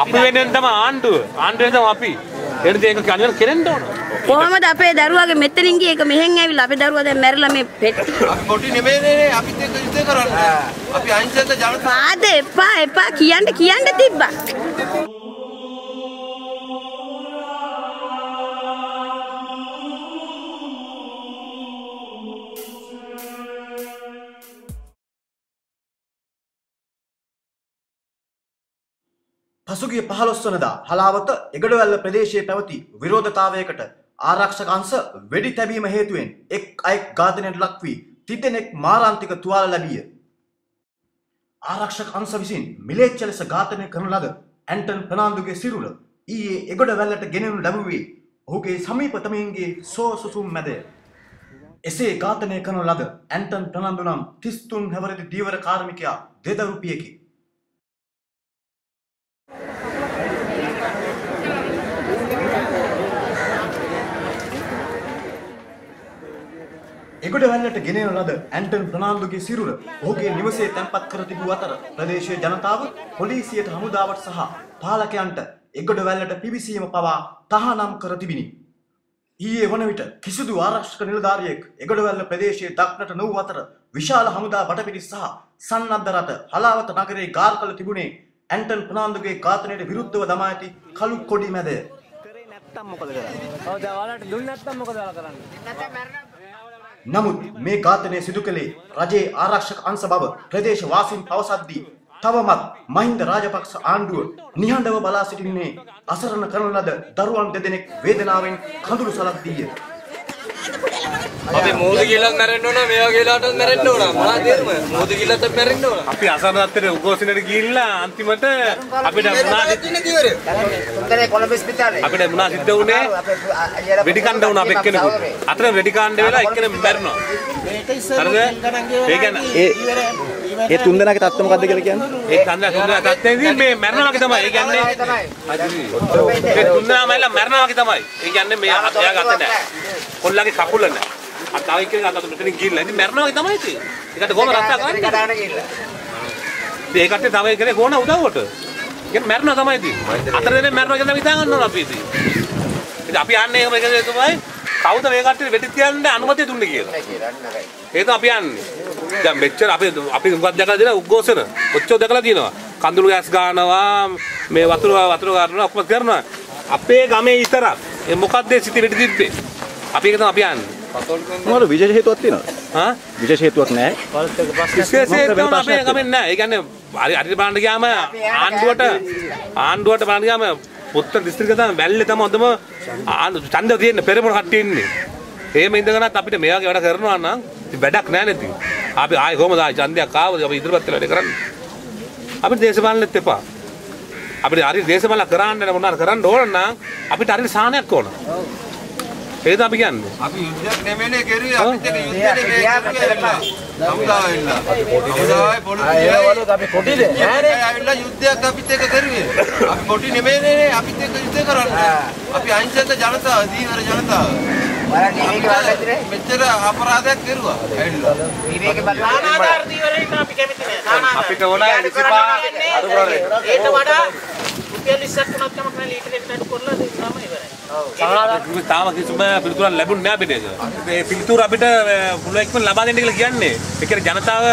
අපි වෙනුවෙන් තමයි ආණ්ඩුව. ආණ්ඩුවෙන් තමයි අපි. එනිසා ඒක කණියන කෙරෙන්න ඕන. කොහොමද අපේ දරුවාගේ මෙතනින් ගිය එක මෙහෙන් ඇවිල්ලා අපේ දරුවා දැන් මැරිලා මේ පෙට්ටි අපි පොටි නෙමෙයිනේ අපිත් එක්ක යුද්ධ කරන්නේ. අපි අහිංසක ජනතාව පාද එපා එපා කියන්න කියන්න තිබ්බා පසුගිය 15 වනදා හලාවත එගඩවැල්ල ප්‍රදේශයේ පැවති විරෝධතාවයකට ආරක්ෂක අංශ වෙඩි තැබීම හේතුවෙන් එක් අයෙක් ඝාතනයට ලක් වී තිදෙනෙක් මාරාන්තික තුවාල ලැබිය. ආරක්ෂක අංශ විසින් මිලේච්ඡ ලෙස ඝාතනය කරන ලද ඇන්ටන් ප්‍රනාන්දුගේ සිරුර ඊයේ එගොඩවැල්ලට ගෙනෙනු ලැබුවේ ඔහුගේ සමීපතමයින්ගේ සෝසුසුම් මැදය. එසේ ඝාතනය කරන ලද ඇන්ටන් ප්‍රනන්දු නම් 33 හැවරදි දීවර කාර්මිකයා දෙදරුපියකි. එගොඩ වැල්ලට ගෙනෙන ලද ඇන්ටන් ප්‍රනාන්දුගේ සිරුර ඔහුගේ නිවසේ තැන්පත් කර තිබූ අතර ප්‍රදේශීය ජනතාව පොලිසියට හමුදාවට සහ පාලකයන්ට එගොඩ වැල්ලට පිවිසීම පවා තහනම් කර තිබිණි. ඊයේ වන විට කිසිදු ආරක්ෂක නිලධාරියෙක් එගොඩවැල්ල ප්‍රදේශයේ දක්නට නොවූ අතර විශාල හමුදා බටපිටිස් සහ සන්නද්ධ රථ හලාවත නගරයේ ගාල් කළ තිබුණේ ඇන්ටන් ප්‍රනාන්දුගේ ඝාතනයට විරුද්ධව දමා ඇති කළු කොඩි මැදය. නමුත් මේ ඝාතනය සිදු කළේ රජයේ ආරක්ෂක අංශ බව ප්‍රදේශ වාසීන් පවසද්දී තවමත් මහින්ද රාජපක්ෂ ආණ්ඩුව නිහඬව බලා සිටින්නේ අසරණ කරන ලද දරුවන් දෙදෙනෙක් වේදනාවෙන් කඳුළු සලද්දීය. අපි මෝද ගිලක් මැරෙන්න ඕන මේ වගේ වෙලාවටත් මැරෙන්න ඕන මොනවද තේරුම මෝද ගිලත් මැරෙන්න ඕන අපි අසරණත්වයට උගෝසනට ගිහිල්ලා අන්තිමට අපිට මොනා අපිට මොනා සිද්ධ වුණේ වෙඩි කණ්ඩ වුණා අපේ එක්කෙනෙකුට. අතන වෙඩි කණ්ඩ වෙලා එක්කෙනෙක් මැරෙනවා. හරිද? ඒ කියන්නේ ඒ ඒ තුන්දෙනාගේ තත්ත්ව මොකද්ද කියලා කියන්නේ? ඒ කන්ද තුන්දෙනා තත්ත්වයේදී මේ මැරෙනවා වගේ තමයි. ඒ කියන්නේ ඒ තුන්දෙනා මැරලා මැරෙනවා වගේ තමයි. ඒ කියන්නේ මේ එයා ගත්තේ නැහැ. කොල්ලගේ කකුල නැහැ. අත තව එක්කෙනෙක් අත මෙතනින් ගිහිල්ලා ඉතින් මැරෙනවා වගේ තමයි ඉතින්. ඒකට කොහොම රස්සා කරන්නේ? ඉතින් ඒකට තව එක්කෙනෙක් ඕන උදව්වට. කියන්නේ මැරෙනවා තමයි ඉතින්. අතර දෙනේ මැරෙනවා කියලා හිතා ගන්න ඕන අපි ඉතින්. ඉතින් අපි යන්නේ එහෙම එකද තමයි කවුද මේ කට්ටියට වෙටි තියන්න අනුමැතිය දුන්නේ කියලා. ඒක අපි යන්නේ. දැන් මෙච්චර අපි අපි මොකක්ද දැකලා දෙන උද්ඝෝෂණ ඔච්චර දැකලා තියෙනවා. කඳුළු ගෑස් ගන්නවා මේ වතුර වතුර ගන්නවා ඔක්කොම කරනවා. අපේ ගමේ ඉතරක් ඒ මොකක්ද සිටි වෙටි තිබ්බේ. අපි ඒක තමයි අපි යන්නේ. මොනවද විශේෂ හේතුවක් තියෙනවද? හා විශේෂ හේතුවක් නැහැ. විශේෂයෙන් තමයි අපේ ගමෙන් නෑ. ඒ කියන්නේ හරි හරි බලන්න ගියාම ආණ්ඩුවට ආණ්ඩුවට බලන්න ගියාම පුත්ත දිස්ත්‍රික්කය තමයි වැල්ලේ තමයි හොඳම ඡන්දය තියෙන්නේ පෙරමුණ කට්ටිය ඉන්නේ. එහෙම ඉඳගෙනත් අපිට මේ වගේ වැඩ කරනවා නම් වැඩක් නෑ නේද? අපි ආයි කොහමද ආයි ඡන්දයක් ආවද අපි ඉදිරියට වෙලා වැඩ කරන්නේ. අපිට දේශපාලනෙත් එපා. අපිට හරි දේශපාලන කරන්න මොනවා කරන්න ඕන නම් අපිට හරි සාහනයක් ඕන. ඒකද අපි කියන්නේ. අපි යුද්ධයක් නෙමෙයිනේ කෙරුවේ. අපිත් එක්ක යුද්ධෙනේ මේ කෙරුවේ. හමුදාව වෙන්න හමුදාවයි පොලිසියයි අපි කොටිද? නෑනේ ඇවිල්ලා යුද්ධයක් අපිත් එක්ක කරුවේ. අපි කොටි නෙමෙයිනේ අපිත් එක්ක යුද්ධ කරන්නේ. අපි අහිංසක ජනතාව දීවර ජනතාව. මෙච්චර අපරාධයක් කෙරුවා. ඇවිල්ලා. අපිට ඕන 25 අඩු කරන්නේ. ඒට වඩා රුපියල් 20ක් තුනක් කමක් නැහැ ලීටරයකට අඩු කරලා දෙන්නම ඉවරයි. තාම කිසිම පිළිතුරක් ලැබුණේ නැහැ අපිට ඒක. මේ පිළිතුර අපිට පුළුවන් ඉක්මන ලබා දෙන්න කියලා කියන්නේ. ඒ කියන්නේ ජනතාව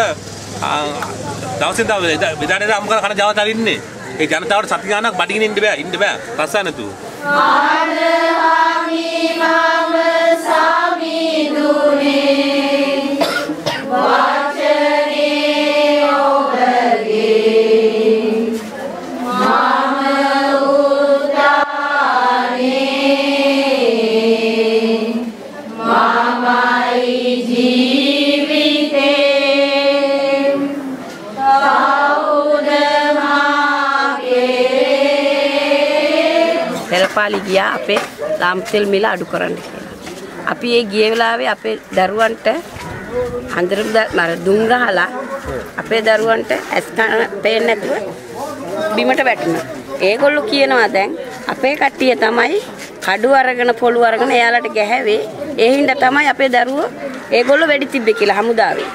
දවසින් දවස විදානේ අම්ම කන ජනතාව ඉන්නේ. ඒ ජනතාවට සති ගාණක් බඩගිනින් ඉන්න බෑ. ඉන්න බෑ. රස්සා නැතුව. පෙරපාලි ගියා අපේ ලාම්පතෙල් මිල අඩු කරන්න කියලා. අපි ඒ ගිය වෙලාවේ අපේ දරුවන්ට අඳුරු මර දුම් ගහලා අපේ දරුවන්ට ඇස් කන පේන්නේ නැතුව බිමට වැටුණා. ඒගොල්ලෝ කියනවා දැන් අපේ කට්ටිය තමයි කඩු අරගෙන පොළු අරගෙන එයාලට ගැහැවේ. ඒ හින්දා තමයි අපේ දරුවෝ ඒගොල්ලෝ වෙඩි තිබ්බේ කියලා හමුදාවේ.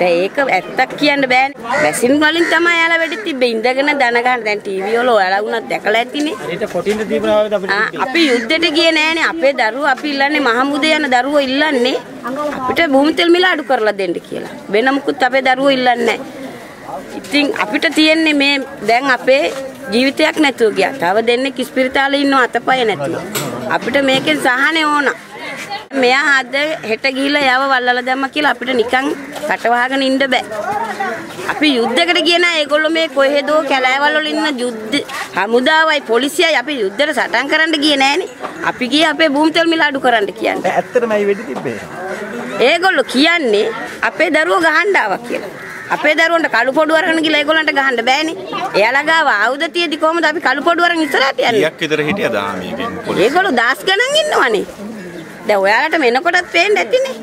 දැන් ඒක ඇත්තක් කියන්න බෑනේ. මැෂින් වලින් තමයි එයාලා වෙඩි තිබ්බේ. ඉඳගෙන දන ගන්න දැන් ටීවී වල ඔයාලා වුණත් දැකලා ඇතිනේ. ඊට කොටින්ද දීපනාවද අපිට අපි යුද්ධෙට ගියේ නෑනේ අපේ දරුවෝ අපි ඉල්ලන්නේ මහමුදේ යන දරුවෝ ඉල්ලන්නේ අපිට භූමි තෙල් මිල අඩු කරලා දෙන්න කියලා. වෙන මුකුත් අපේ දරුවෝ ඉල්ලන්නේ ඉතින් අපිට තියෙන්නේ මේ දැන් අපේ ජීවිතයක් නැතුව ගියා. තව දෙන්නේ කිස්පිරිතාලේ ඉන්නව අතපය නැතුව. අපිට මේකෙන් සහනේ ඕන. මෙයා අද හෙට ගිහිල්ලා යව වල්ලලා දැම්ම කියලා අපිට නිකන් කටවහගෙන ඉන්න බෑ. අපි යුද්ධයකට ගියේ නෑ ඒගොල්ලෝ මේ කොහෙදෝ කැලෑවල් වල ඉන්න යුද්ධ හමුදාවයි පොලිසියයි අපි යුද්ධයට සටන් කරන්න ගියේ නෑනේ. අපි ගියේ අපේ භූමි තෙල් මිල අඩු කරන්න කියන්නේ. ඇත්තටම ඇයි වෙඩි තිබ්බේ? ඒගොල්ලෝ කියන්නේ අපේ දරුවෝ ගහන්න ආවා කියලා. අපේ දරුවන්ට කළු පොඩු අරගෙන ගිහලා ඒගොල්ලන්ට ගහන්න බෑනේ. එයාලා ගාව ආයුධ තියෙදි කොහොමද අපි කළු පොඩු අරන් ඉස්සරහට යන්නේ? ඊයක් විතර හිටියද ආමියකින් ඒගොල්ලෝ දාස් ගණන් ඉන්නවනේ. දැන් ඔයාලට මෙනකොටත් පේන්න ඇතිනේ.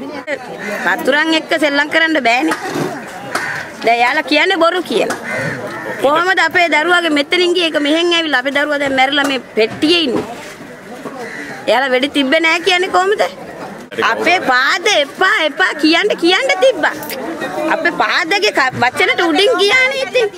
කතුරන් එක්ක සෙල්ලම් කරන්න බෑනේ. දැන් එයාලා කියන්නේ බොරු කියලා. කොහොමද අපේ දරුවාගේ මෙතනින් ගිය එක මෙහෙන් ඇවිල්ලා අපේ දරුවා දැන් මැරිලා මේ පෙට්ටියේ ඉන්නේ. එයාලා වෙඩි තිබ්බේ නැහැ කියන්නේ කොහොමද? අපේ පාද එපා එපා කියන්න කියන්න තිබ්බා. අපේ පාදගේ ක- වචනට උඩින් ගියානේ ඉතින්.